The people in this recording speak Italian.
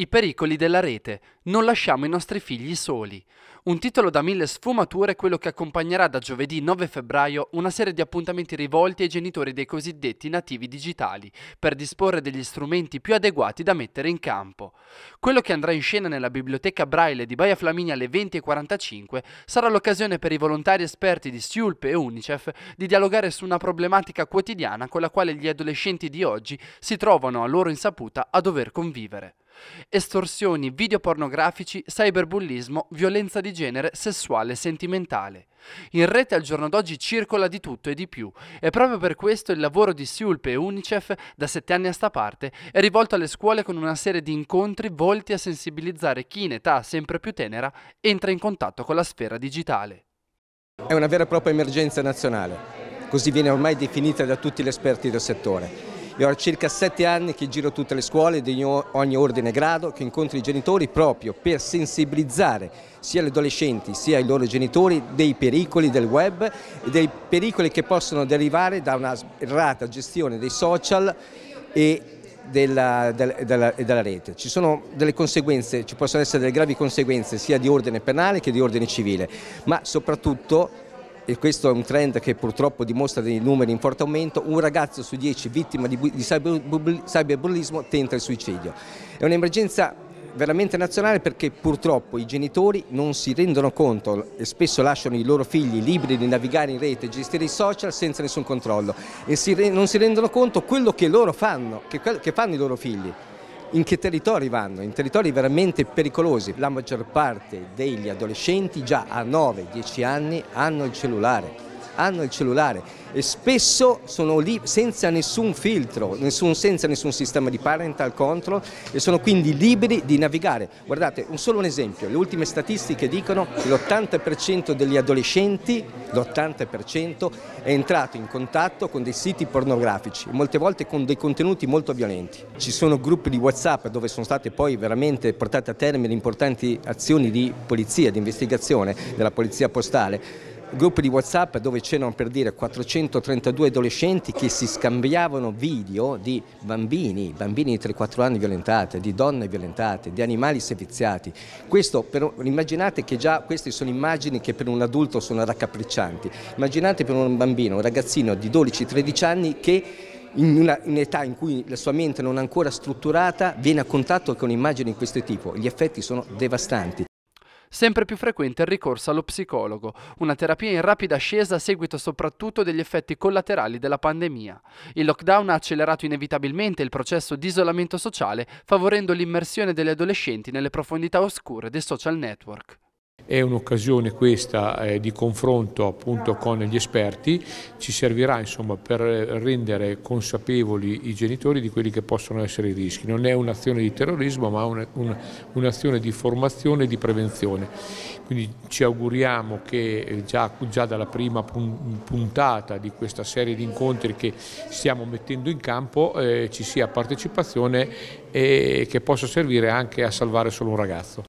I pericoli della rete. Non lasciamo i nostri figli soli. Un titolo da mille sfumature è quello che accompagnerà da giovedì 9 febbraio una serie di appuntamenti rivolti ai genitori dei cosiddetti nativi digitali, per disporre degli strumenti più adeguati da mettere in campo. Quello che andrà in scena nella biblioteca Braille di Baia Flaminia alle 20.45 sarà l'occasione per i volontari esperti di SIULP e UNICEF di dialogare su una problematica quotidiana con la quale gli adolescenti di oggi si trovano a loro insaputa a dover convivere. Estorsioni, video pornografici, cyberbullismo, violenza di genere, sessuale e sentimentale. In rete al giorno d'oggi circola di tutto e di più e proprio per questo il lavoro di SIULP e UNICEF da sette anni a sta parte è rivolto alle scuole con una serie di incontri volti a sensibilizzare chi in età sempre più tenera entra in contatto con la sfera digitale. È una vera e propria emergenza nazionale, così viene ormai definita da tutti gli esperti del settore. Io ho circa sette anni che giro tutte le scuole di ogni ordine e grado, che incontro i genitori proprio per sensibilizzare sia gli adolescenti sia i loro genitori dei pericoli del web e dei pericoli che possono derivare da una errata gestione dei social e della, della, della, della, rete. Ci sono delle conseguenze, ci possono essere delle gravi conseguenze sia di ordine penale che di ordine civile, ma soprattutto e questo è un trend che purtroppo dimostra dei numeri in forte aumento, un ragazzo su dieci vittima di, di cyberbullismo tenta il suicidio. È un'emergenza veramente nazionale perché purtroppo i genitori non si rendono conto e spesso lasciano i loro figli liberi di navigare in rete e gestire i social senza nessun controllo e si, non si rendono conto quello che loro fanno, che, che fanno i loro figli in che territori vanno? In territori veramente pericolosi. La maggior parte degli adolescenti già a 9-10 anni hanno il cellulare hanno il cellulare e spesso sono lì senza nessun filtro, nessun, senza nessun sistema di parental control e sono quindi liberi di navigare. Guardate, un solo un esempio, le ultime statistiche dicono che l'80% degli adolescenti, l'80% è entrato in contatto con dei siti pornografici, molte volte con dei contenuti molto violenti. Ci sono gruppi di Whatsapp dove sono state poi veramente portate a termine importanti azioni di polizia, di investigazione della polizia postale gruppi di Whatsapp dove c'erano per dire 432 adolescenti che si scambiavano video di bambini, bambini di 3-4 anni violentati, di donne violentate, di animali seviziati. Questo per, immaginate che già queste sono immagini che per un adulto sono raccapriccianti. Immaginate per un bambino, un ragazzino di 12-13 anni che in un'età in cui la sua mente non è ancora strutturata viene a contatto con immagini di questo tipo. Gli effetti sono devastanti. Sempre più frequente il ricorso allo psicologo, una terapia in rapida ascesa a seguito soprattutto degli effetti collaterali della pandemia. Il lockdown ha accelerato inevitabilmente il processo di isolamento sociale, favorendo l'immersione degli adolescenti nelle profondità oscure dei social network. È un'occasione questa eh, di confronto appunto con gli esperti, ci servirà insomma per rendere consapevoli i genitori di quelli che possono essere i rischi. Non è un'azione di terrorismo ma un'azione un, di formazione e di prevenzione. Quindi ci auguriamo che eh, già, già dalla prima puntata di questa serie di incontri che stiamo mettendo in campo eh, ci sia partecipazione e che possa servire anche a salvare solo un ragazzo.